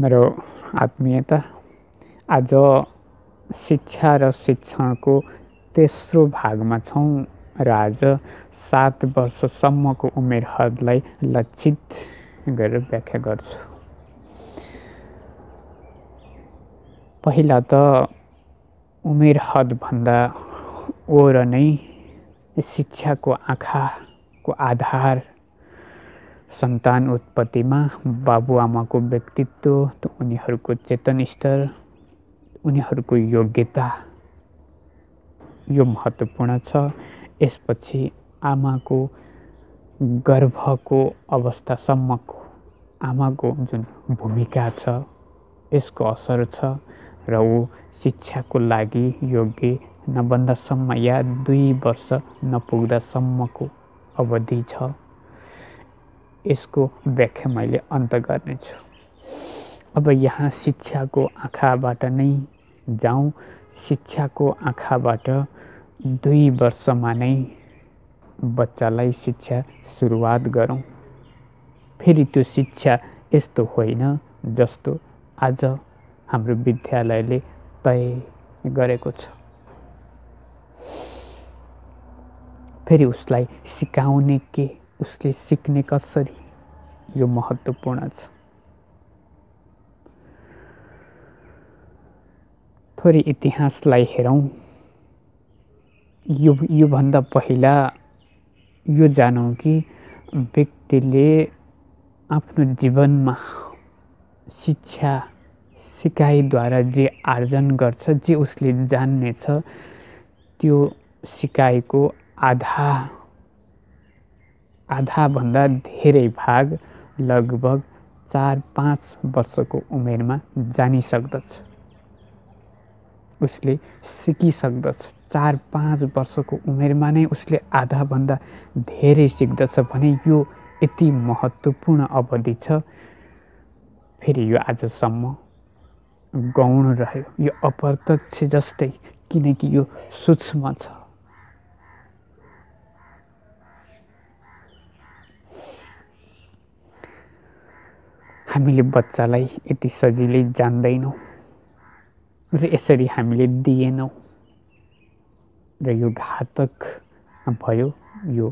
मेरो आत्मीयता। आज शिक्षा र शिक्षणको तेस्रो भागमा छौँ र आज सात वर्षसम्मको उमेर हदलाई लक्षित गरेर व्याख्या गर्छु। पहिला त उमेर हदभन्दा ओर नै शिक्षाको आँखाको आधार सन्तान उत्पत्तिमा बाबुआमाको व्यक्तित्व उनीहरूको चेतन स्तर उनीहरूको योग्यता। यो महत्त्वपूर्ण छ। यसपछि आमाको गर्भको अवस्थासम्मको आमाको जुन भूमिका छ यसको असर छ र ऊ शिक्षाको लागि योग्य नबन्दासम्म या दुई वर्ष नपुग्दासम्मको अवधि छ। यसको व्याख्या मैले अन्त गर्नेछु। अब यहाँ शिक्षाको आँखाबाट नै जाउँ। शिक्षाको आँखाबाट दुई वर्षमा नै बच्चालाई शिक्षा सुरुवात गरौँ। फेरि त्यो शिक्षा यस्तो होइन जस्तो आज हाम्रो विद्यालयले तय गरेको छ। फेरि उसलाई सिकाउने के? उसले सिक्ने कसरी? यो महत्त्वपूर्ण छ। थोरै इतिहासलाई हेरौँ। यो योभन्दा पहिला यो जानौँ कि व्यक्तिले आफ्नो जीवनमा शिक्षा सिकाइद्वारा जे आर्जन गर्छ जे उसले जान्नेछ त्यो सिकाइको आधा आधाभन्दा धेरै भाग लगभग चार पाँच वर्षको उमेरमा जानिसक्दछ। उसले सिकिसक्दछ। चार पाँच वर्षको उमेरमा नै उसले आधाभन्दा धेरै सिक्दछ भने यो यति महत्त्वपूर्ण अवधि छ। फेरि यो आजसम्म गौण रह्यो। यो अप्रत्यक्ष जस्तै किनकि यो सूक्ष्म छ। हामीले बच्चालाई यति सजिलै जान्दैनौँ। र यसरी हामीले दिएनौँ। र यो घातक भयो यो।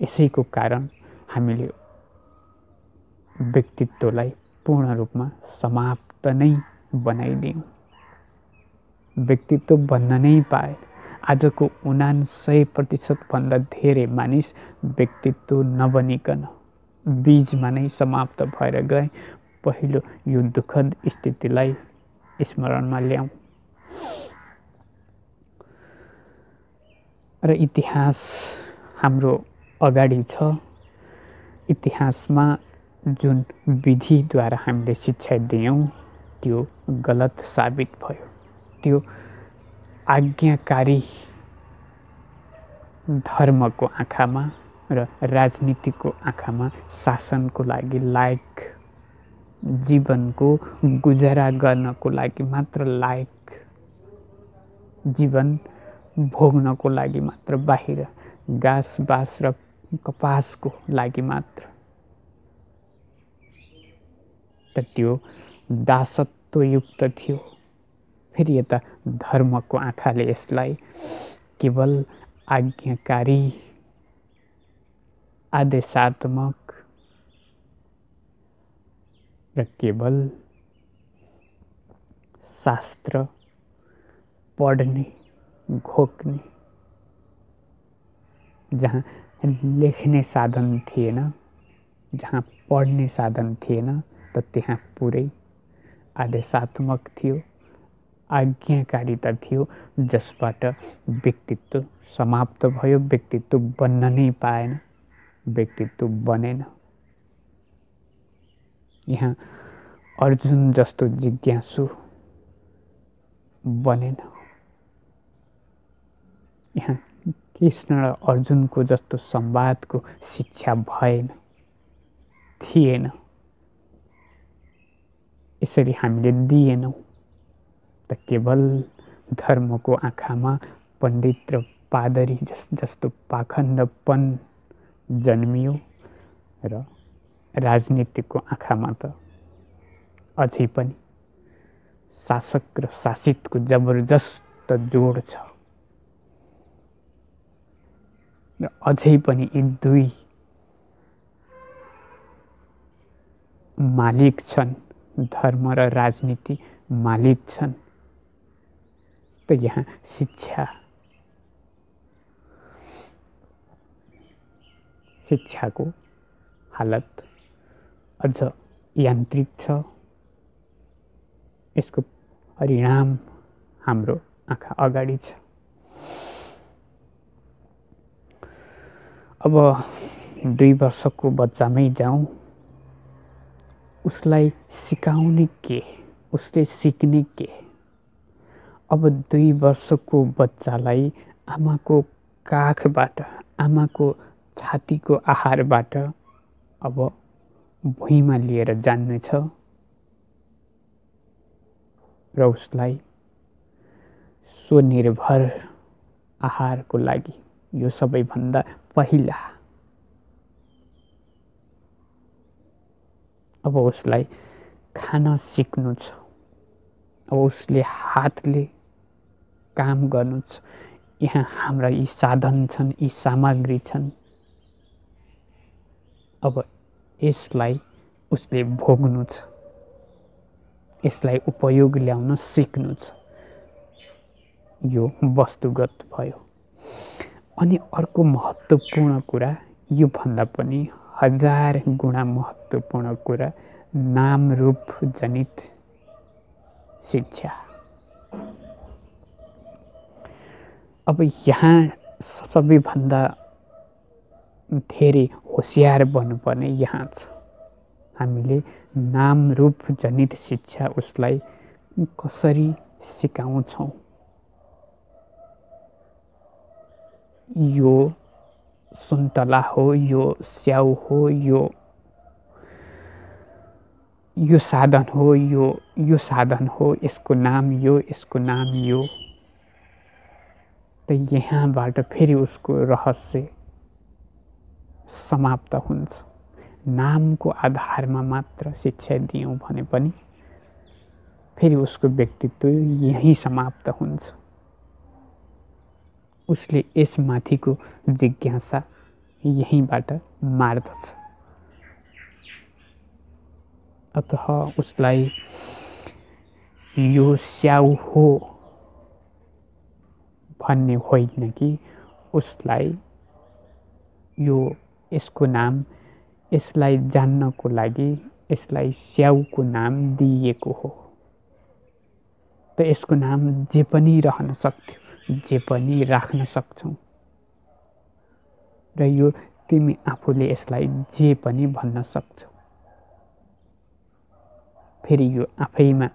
यसैको कारण हामीले व्यक्तित्वलाई पूर्ण रूपमा समाप्त नै बनाइदियौँ। व्यक्तित्व बन्न नै पाए आजको उनान्सय प्रतिशतभन्दा धेरै मानिस व्यक्तित्व नबनिकन बिचमा नै समाप्त भएर गए। पहिलो यो दुःखद स्थितिलाई स्मरणमा ल्याउँ र इतिहास हाम्रो अगाडि छ। इतिहासमा जुन विधिद्वारा हामीले शिक्षा दियौँ त्यो गलत साबित भयो। त्यो आज्ञाकारी धर्मको आँखामा र राजनीतिको आँखामा शासनको लागि लायक जीवनको गुजारा गर्नको लागि मात्र लायक जीवन भोग्नको लागि मात्र बाहिर घाँस बाँस र कपासको लागि मात्र। त त्यो दासत्वयुक्त थियो। फेरि यता धर्मको आँखाले यसलाई केवल आज्ञाकारी आदेशात्मक र केवल शास्त्र पढ्ने, घोक्ने, जहाँ लेखने साधन थिएन जहाँ पढ्ने साधन थिएन त त्यहाँ पुरै आदेशात्मक थियो, आज्ञाकारिता थियो, जसबाट व्यक्तित्व समाप्त भयो, व्यक्तित्व बन्न नै पाएन। व्यक्तित्व बनेन। यहाँ अर्जुन जस्तो जिज्ञासु बनेन। यहाँ कृष्ण र अर्जुनको जस्तो संवादको शिक्षा भएन थिएन। यसरी हामीले दिएनौँ। त केवल धर्मको आँखामा पण्डित र पादरी जस जस्तो पाखण्डपन जन्मियो र राजनीतिको आँखामा त अझै पनि शासक र शासितको जबरजस्त जोड छ। र अझै पनि यी दुई मालिक छन् धर्म र राजनीति मालिक छन्। त यहाँ शिक्षा शिक्षाको हालत अझ यान्त्रिक छ। यसको परिणाम हाम्रो आँखा अगाडि छ। अब दुई वर्षको बच्चामै जाउँ। उसलाई सिकाउने के? उसले सिक्ने के? अब दुई वर्षको बच्चालाई आमाको काखबाट आमाको छातीको आहारबाट अब भुइँमा लिएर जान्नेछ र उसलाई स्वनिर्भर आहारको लागि यो सबैभन्दा पहिला अब उसलाई खान सिक्नु छ। अब उसले हातले काम गर्नु छ। यहाँ हाम्रा यी साधन छन् यी सामग्री छन्। अब यसलाई उसले भोग्नु छ यसलाई उपयोग ल्याउन सिक्नु छ यो वस्तुगत भयो। अनि अर्को महत्त्वपूर्ण कुरा योभन्दा पनि हजार गुणा महत्त्वपूर्ण कुरा नाम रूप जनित शिक्षा। अब यहाँ सबैभन्दा धेरै होसियार बन्नुपर्ने यहाँ छ। हामीले नाम रूप जनित शिक्षा उसलाई कसरी सिकाउँछौँ? यो सुन्तला हो यो स्याउ हो यो यो साधन हो यो यो साधन हो यसको नाम यो यसको नाम यो। त यहाँबाट फेरि उसको रहस्य समाप्त हुन्छ। नामको आधारमा मात्र शिक्षा दियौँ भने पनि फेरि उसको व्यक्तित्व यहीँ समाप्त हुन्छ। उसले यसमाथिको जिज्ञासा यहीँबाट मार्दछ। अत उसलाई यो स्याउ हो भन्ने होइन कि उसलाई यो यसको नाम यसलाई जान्नको लागि यसलाई स्याउको नाम दिइएको हो। त यसको नाम जे पनि रहन सक्थ्यो जे पनि राख्न सक्छौँ। र यो तिमी आफूले यसलाई जे पनि भन्न सक्छौ। फेरि यो आफैमा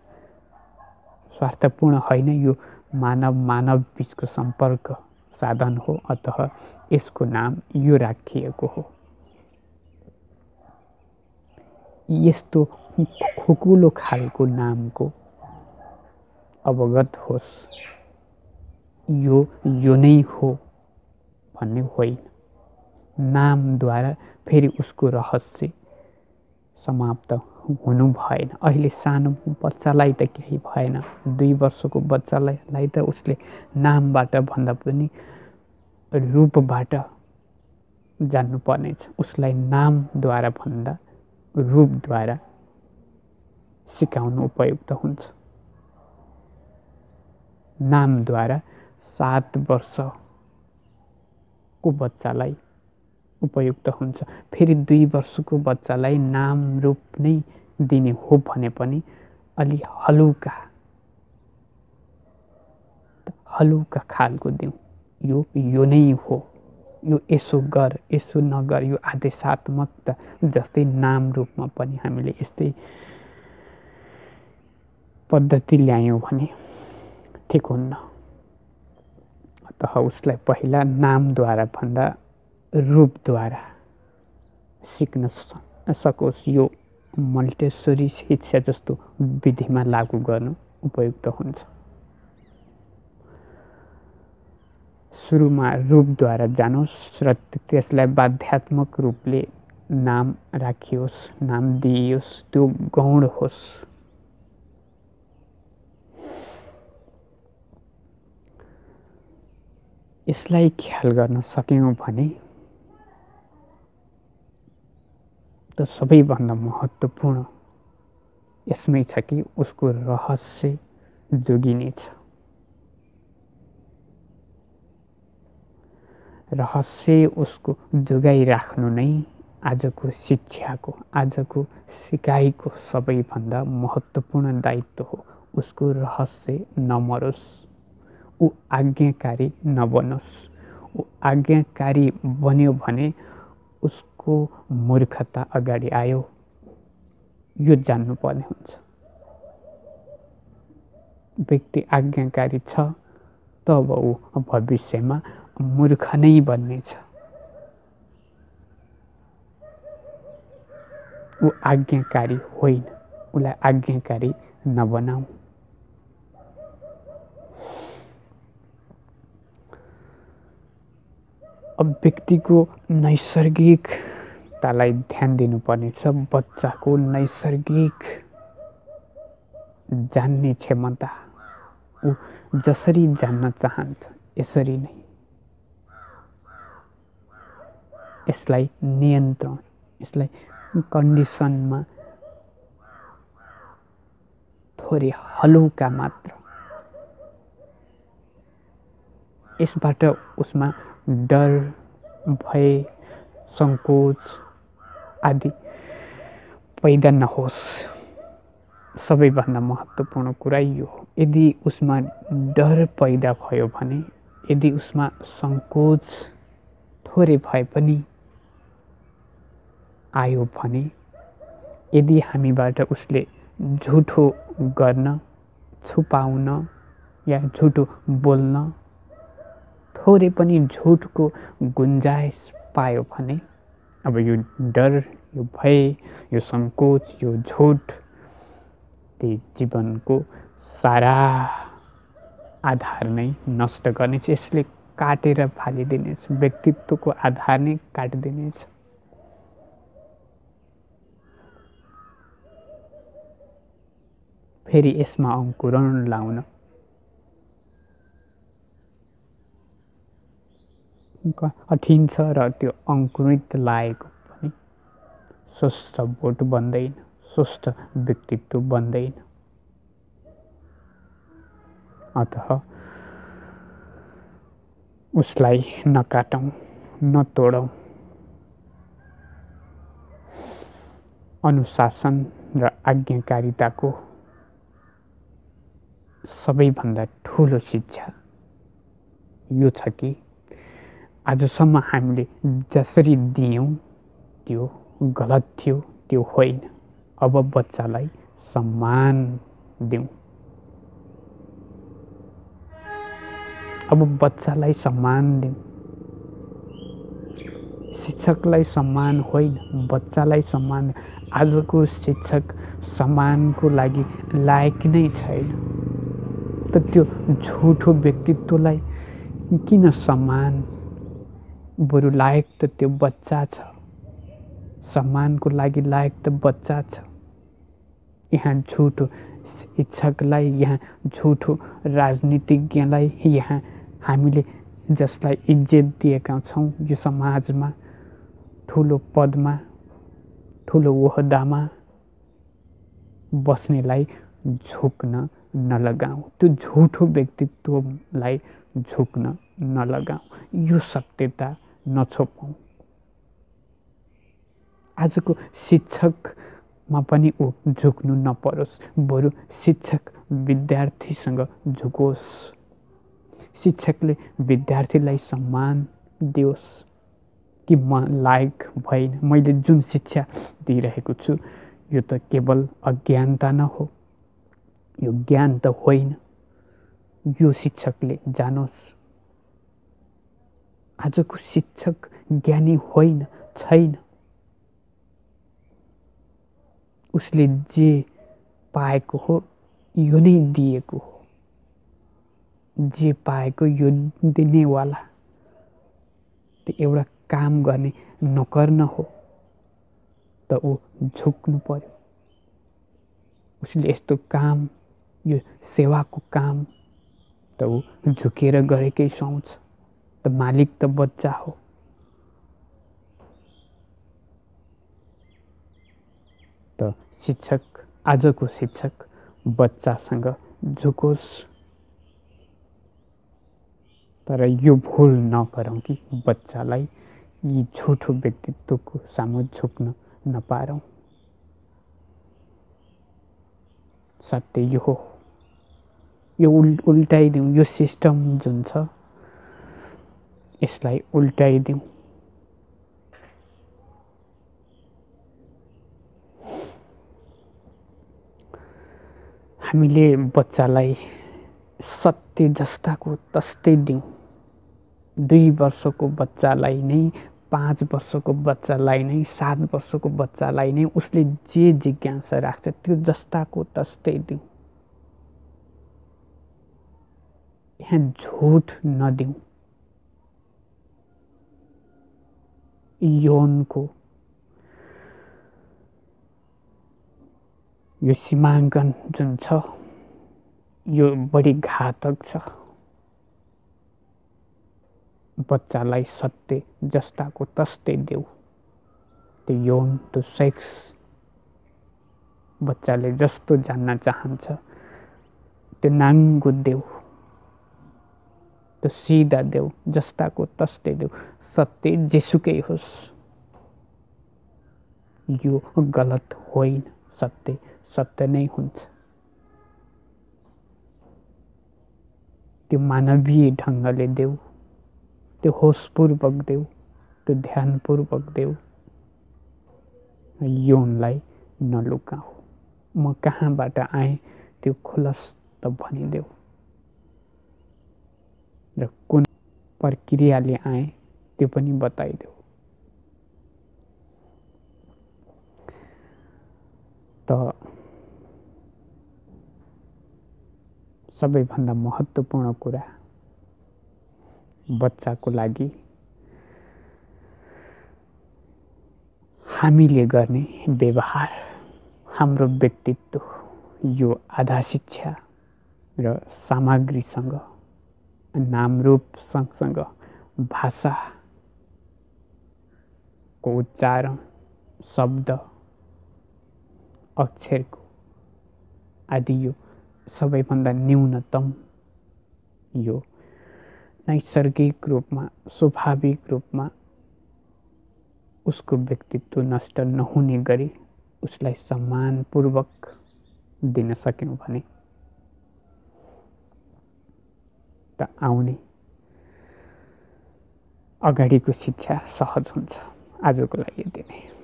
स्वार्थपूर्ण होइन यो मानव मानव बिचको सम्पर्क। साधन हो अत यसको नाम यो राखिएको हो। यस्तो खुकुलो खालको नामको अवगत होस्। यो यो नै हो भन्ने होइन। नामद्वारा फेरि उसको रहस्य समाप्त हुनु भएन अहिले सानो बच्चालाई त केही भएन। दुई वर्षको बच्चालाई त उसले नामबाट भन्दा पनि रूपबाट जान्नुपर्नेछ। उसलाई नामद्वारा भन्दा रूपद्वारा सिकाउनु उपयुक्त हुन्छ। नामद्वारा सात वर्षको बच्चालाई उपयुक्त हुन्छ। फेरि दुई वर्षको बच्चालाई नाम रूप नै दिने हो भने पनि अलि हलुका हलुका खालको दिउँ। यो यो नै हो। यो यसो गर यसो नगर यो आदेशात्मक जस्तै नाम रूपमा पनि हामीले यस्तै पद्धति ल्यायौँ भने ठिक हुन्न। अत उसलाई पहिला नामद्वारा भन्दा रूपद्वारा सिक्न सकोस्। यो मल्टेश्वरी शिक्षा जस्तो विधिमा लागू गर्नु उपयुक्त हुन्छ। सुरुमा रूपद्वारा जानोस् र त्यसलाई बाध्यात्मक रूपले नाम राखियोस् नाम दिइयोस् त्यो गौण होस्। यसलाई ख्याल गर्न सक्यौँ भने त सबैभन्दा महत्त्वपूर्ण यसमै छ कि उसको रहस्य जोगिनेछ रहस्य उसको जोगाइराख्नु नै आजको शिक्षाको आजको सिकाइको सबैभन्दा महत्त्वपूर्ण दायित्व हो। उसको रहस्य नमरोस् ऊ आज्ञाकारी नबनोस् ऊ आज्ञाकारी बन्यो भने उसको मूर्खता अगाडि आयो। यो जान्नुपर्ने हुन्छ। व्यक्ति आज्ञाकारी छ तब ऊ भविष्यमा मूर्ख नै बन्नेछ। ऊ आज्ञाकारी होइन उसलाई आज्ञाकारी नबनाऊ। अब व्यक्तिको नैसर्गिकतालाई ध्यान दिनुपर्नेछ बच्चाको नैसर्गिक जान्ने क्षमता ऊ जसरी जान्न चाहन्छ यसरी नै। यसलाई नियन्त्रण यसलाई कन्डिसनमा थोरै हलुका मात्र। यसबाट उसमा डर भय सङ्कोच आदि। पैदा नहोस् सबैभन्दा महत्त्वपूर्ण कुरा यो हो। यदि उसमा डर पैदा भयो भने यदि उसमा सङ्कोच थोरै भए पनि आयो भने यदि हामीबाट उसले झुठो गर्न छुपाउन या झुठो बोल्न थोरै पनि झुटको गुन्जाइस पायो भने अब यो डर यो भय यो सङ्कोच यो झुट त्यही जीवनको सारा आधार नै नष्ट गर्नेछ। यसले काटेर फालिदिनेछ व्यक्तित्वको आधार नै काटिदिनेछ। फेरि यसमा अङ्कुरण लाउन कठिन छ र त्यो अङ्कुरित लागेको पनि स्वस्थ बोट बन्दैन स्वस्थ व्यक्तित्व बन्दैन अत उसलाई नकाटौँ नतोडौँ अनुशासन र आज्ञाकारिताको सबैभन्दा ठुलो शिक्षा यो छ कि आजसम्म हामीले जसरी दियौँ त्यो गलत थियो त्यो होइन। अब बच्चालाई सम्मान दिउँ। अब बच्चालाई सम्मान दिउँ। शिक्षकलाई सम्मान होइन बच्चालाई सम्मान। आजको शिक्षक सम्मानको लागि लायक नै छैन। त त्यो झुठो व्यक्तित्वलाई किन सम्मान बरु लायक त त्यो बच्चा छ। सम्मानको लागि लायक त बच्चा छ। यहाँ झुठो शिक्षकलाई यहाँ झुठो राजनीतिज्ञलाई यहाँ हामीले जसलाई इज्जत दिएका छौँ यो समाजमा ठुलो पदमा ठुलो ओहदामा बस्नेलाई झुक्न नलगाऊ। त्यो झुठो व्यक्तित्वलाई झुक्न नलगाऊ। यो सत्यता नछोपौँ आजको शिक्षकमा पनि ऊ झुक्नु नपरोस्। बरु शिक्षक विद्यार्थीसँग झुकोस्। शिक्षकले विद्यार्थीलाई सम्मान दियोस्। कि म लायक भएन? मैले जुन शिक्षा दिइरहेको छु यो त केवल अज्ञानता न हो। यो ज्ञान त होइन। यो शिक्षकले जानोस्। आजको शिक्षक ज्ञानी होइन छैन। उसले जे पाएको हो यो नै दिएको हो। जे पाएको यो दिनेवाला। त्यो एउटा काम गर्ने नोकर न हो। त ऊ झुक्नु पर्यो। उसले यस्तो काम यो सेवाको काम त ऊ झुकेर गरेकै सुहाउँछ मालिक त बच्चा हो त शिक्षक आजको शिक्षक बच्चासँग झुकोस् तर यो भुल नगरौँ कि बच्चालाई यी झुठो व्यक्तित्वको सामु झुक्न नपारौँ। सत्य यो हो। यो उल् उल्टाइदिउँ। यो सिस्टम जुन छ यसलाई उल्टाइदिउँ। हामीले बच्चालाई सत्य जस्ताको तस्तै दिउँ। दुई वर्षको बच्चालाई नै पाँच वर्षको बच्चालाई नै सात वर्षको बच्चालाई नै उसले जे जिज्ञासा राख्छ त्यो जस्ताको तस्तै दिउँ। यहाँ झुट नदिउँ। यौनको यो सीमाङ्कन जुन छ यो बढी घातक छ बच्चालाई सत्य जस्ताको तस्तै देऊ त्यो यौन त्यो सेक्स बच्चाले जस्तो जान्न चाहन्छ त्यो नाङ्गो देऊ त्यो सिधा देऊ जस्ताको तस्तै देऊ सत्य जेसुकै होस्। यो गलत होइन सत्य सत्य नै हुन्छ त्यो मानवीय ढङ्गले देऊ त्यो होसपूर्वक देऊ त्यो ध्यानपूर्वक देऊ यौनलाई नलुकाऊ म कहाँबाट आएँ त्यो खुलस्त भनिदेऊ र कुन प्रक्रियाले आएँ त्यो पनि बताइदेऊ। त सबैभन्दा महत्त्वपूर्ण कुरा बच्चाको लागि हामीले गर्ने व्यवहार हाम्रो व्यक्तित्व यो आधा शिक्षा र सामग्रीसँग नामरूप सँगसँग भाषाको उच्चारण शब्द अक्षरको आदि यो सबैभन्दा न्यूनतम यो नैसर्गिक रूपमा स्वाभाविक रूपमा उसको व्यक्तित्व नष्ट नहुने गरी उसलाई सम्मानपूर्वक दिन सक्यौँ भने त आउने। अगाडिको शिक्षा सहज हुन्छ। आजको लागि यति नै।